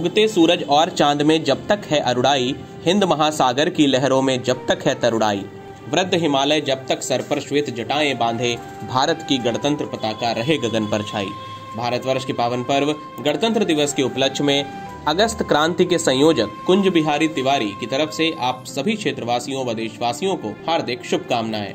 उगते सूरज और चाँद में जब तक है अरुड़ाई, हिंद महासागर की लहरों में जब तक है तरुड़ाई। वृद्ध हिमालय जब तक सर पर श्वेत जटाएँ बांधे, भारत की गणतंत्र पताका रहे गगन पर छाई। भारतवर्ष के पावन पर्व, गणतंत्र दिवस के उपलक्ष्य में अगस्त क्रांति के संयोजक कुंज बिहारी तिवारी की तरफ़ से आप सभी क्षेत्रवासियों व देशवासियों को हार्दिक शुभकामनाएँ।